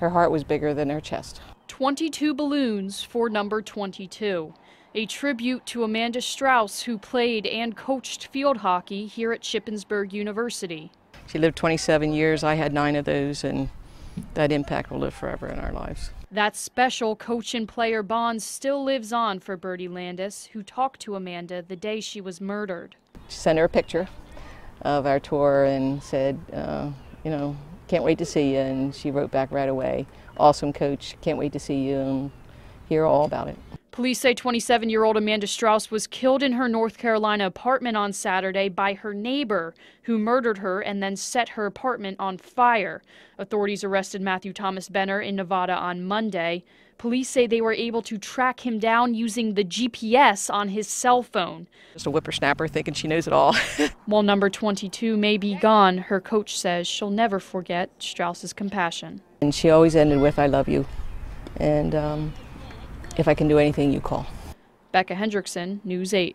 her heart was bigger than her chest. 22 balloons for number 22. A tribute to Amanda Strauss, who played and coached field hockey here at Shippensburg University. She lived 27 years. I had nine of those, and that impact will live forever in our lives. That special coach and player bond still lives on for Bertie Landis, who talked to Amanda the day she was murdered. She sent her a picture of our tour and said, uh, you know, can't wait to see you. And she wrote back right away, awesome coach, can't wait to see you and hear all about it. Police say 27 year old Amanda Strauss was killed in her North Carolina apartment on Saturday by her neighbor, who murdered her and then set her apartment on fire. Authorities arrested Matthew Thomas Benner in Nevada on Monday. Police say they were able to track him down using the GPS on his cell phone. Just a whippersnapper thinking she knows it all. While number 22 may be gone, her coach says she'll never forget Strauss's compassion. and she always ended with, I love you. And um, if I can do anything, you call. Beccah Hendrickson, News 8.